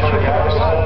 Teşekkür ederiz.